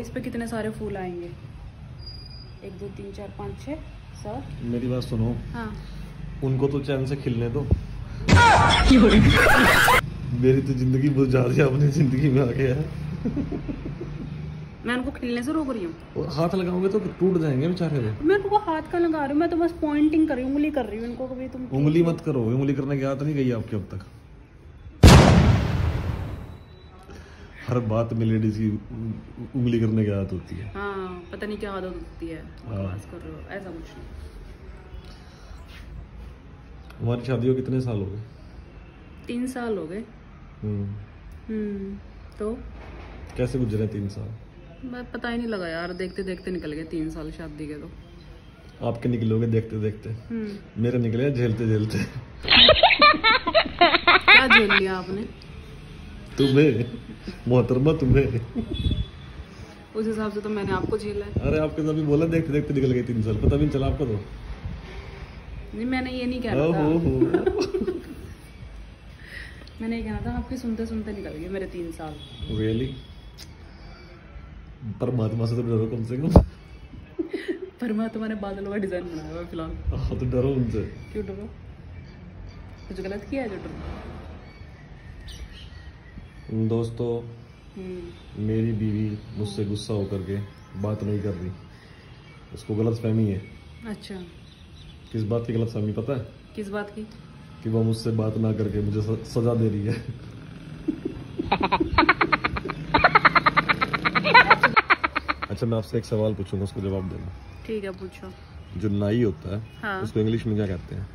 इस पे कितने सारे फूल आएँगे? एक दो तीन चार पाँच छः सात। मेरी बात सुनो। हाँ। उनको तो चैन से खिलने दो। मेरी तो ज़िंदगी बहुत ज़्यादा अपनी ज़िंदगी में आ गया है। मैं उनको खिलने से रोक रही हूँ। हाथ लगाओगे तो टूट जाएँगे बेचारे मैं उनको हाथ का लगा रही हूँ मैं तो बस पॉइंटिंग कर रही हूँ उंगली कर रही हूँ इनको कभी तुम उंगली मत करो उंगली करने की आदत नहीं गई आपकी अब तक। हर बात में लेडीज़ की उंगली करने की आदत होती है। हाँ पता नहीं क्या आदत होती है। हाँ। कर रहे हो ऐसा कुछ नहीं। हमारी शादी को कितने साल हो गए? तीन साल हो गए। हम्म, हम्म तो? कैसे गुजरे तीन साल? मैं पता ही नहीं लगा यार देखते देखते निकल गए तीन साल शादी के तो। आपके निकलोगे देखते देखते हम्म। मेरे निकले झेलते झेलते क्या झेल लिया आपने? तुम्हें मोहतरमा तुम्हें। उस हिसाब से तो मैंने आपको झेला है। अरे आपके तो अभी बोला देखते देखते निकल गए तीन साल। पता भी नहीं चला आपको तो। नहीं मैंने ये नहीं कहना ओहो। था मैंने ये कहना था आपके सुनते सुनते निकल गए मेरे तीन साल। रियली परमात्मा से तो डरो कम से कम। परमात्मा ने बादलों का डिज़ाइन बनाया हुआ फ़िलहाल। हाँ तो डरो उनसे। क्यों डरो? कुछ गलत किया है जो डरो। दोस्तों हम्म, मेरी बीवी मुझसे गुस्सा होकर के बात नहीं कर रही। उसको गलत फहमी है। अच्छा। किस बात की गलत फहमी पता है? किस बात की? कि वह मुझसे बात ना करके मुझे सजा दे रही है। अच्छा मैं आपसे एक सवाल पूछूँगा उसको जवाब देना। ठीक है पूछो। जो नाई होता है हाँ। उसको इंग्लिश में क्या कहते हैं?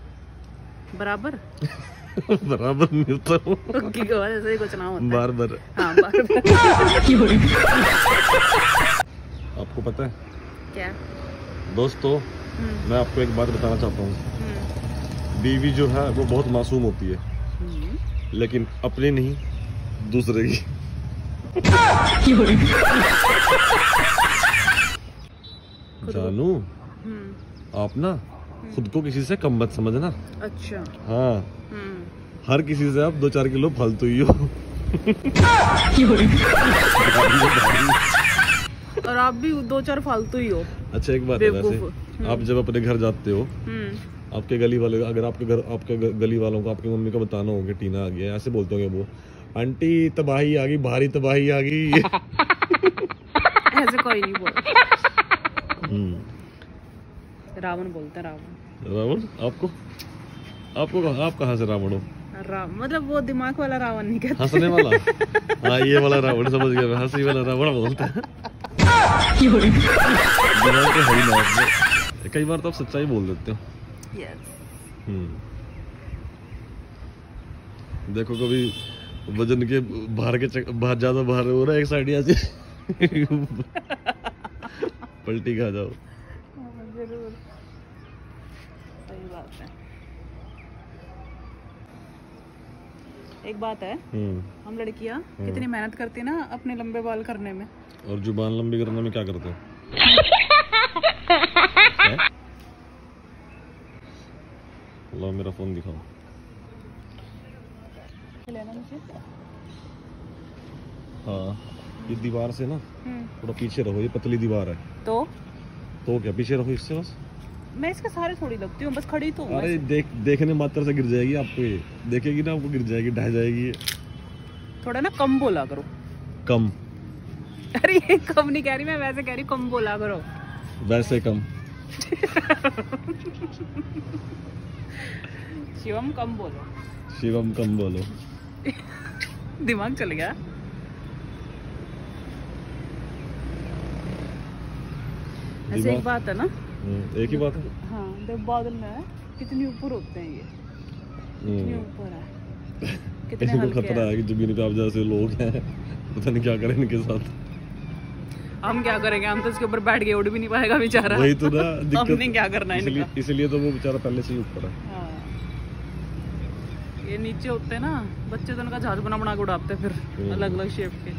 बराबर? बराबर नहीं होता वो। ऐसे ही कुछ ना होता बार बार है हाँ बराबर। आपको पता है? क्या? दोस्तों हम्म, मैं आपको एक बात बताना चाहता हूँ। हम्म, बीवी जो है वो बहुत मासूम होती है। हम्म। लेकिन अपनी नहीं दूसरे की। जानू आप ना खुद को किसी से कम मत समझना। अच्छा। हाँ। हर किसी से आप दो चार किलो फालतू ही हो। और आप भी दो चार फालतू ही हो। अच्छा एक बात है वैसे। आप जब अपने घर जाते हो हम्म। आपके गली वाले अगर आपके घर आपके गली वालों को आपकी मम्मी को बताना होगा टीना आ गया ऐसे बोलते होंगे वो आंटी तबाही आ गई भारी तबाही आ गई। ऐसे कोई नहीं बोल। हम्म, रावण बोलते रावण। रावण आपको? आपको कहा- आप कहाँ से रावण हो? राम मतलब वो दिमाग वाला रावण नहीं कहते। हंसने वाला? हाँ ये वाला रावण समझ गया मैं हँसी वाला रावण बोलते हैं। है ही। कई बार तो आप सच्चाई बोल देते हो। हम्म। देखो कभी वज़न के बाहर के बाहर ज़्यादा बाहर हो रहा है एक साइड यहाँ से पलटी खा जाओ। ज़रूर। सही बात है। एक बात है हम्म। हम लड़कियाँ कितनी मेहनत करती है ना अपने लंबे बाल करने में। और ज़ुबान लंबी करने में क्या करते हैं? लो मेरा फ़ोन दिखाओ। लेना मुझे। हाँ ये दीवार से ना हम्म, थोड़ा पीछे रहो ये पतली दीवार है। तो? तो क्या पीछे रहो इससे बस? मैं इसके सारे थोड़ी लगती हूँ बस खड़ी तो अरे देख देखने मात्र से गिर जाएगी आपको ये देखेगी ना आपको गिर जाएगी ढह जाएगी। थोड़ा ना कम बोला करो। कम। अरे ये कम नहीं कह रही मैं वैसे कह रही कम बोला करो। वैसे कम। शिवम कम बोलो। शिवम कम बोलो। दिमाग चल गया। ऐसे एक बात है ना एक ही बात है। हाँ जब बादल में है। कितनी ऊपर होते हैं ये। कितनी हम्म, ऊपर है। कितने इनको खतरा है। कि ज़मीन पे आप जैसे लोग हैं पता नहीं क्या करें इनके साथ। हम क्या करेंगे? हम तो इसके ऊपर बैठ के उड़ भी नहीं पाएगा बेचारा। वही तो ना दिक्कत हमने क्या करना है इसलिए तो वो बेचारा पहले से ही ऊपर है। हाँ। ये नीचे होते हैं ना बच्चे तो उनका जहाज़ बना बना के उड़ाते फिर हम्म। अलग अलग शेप के।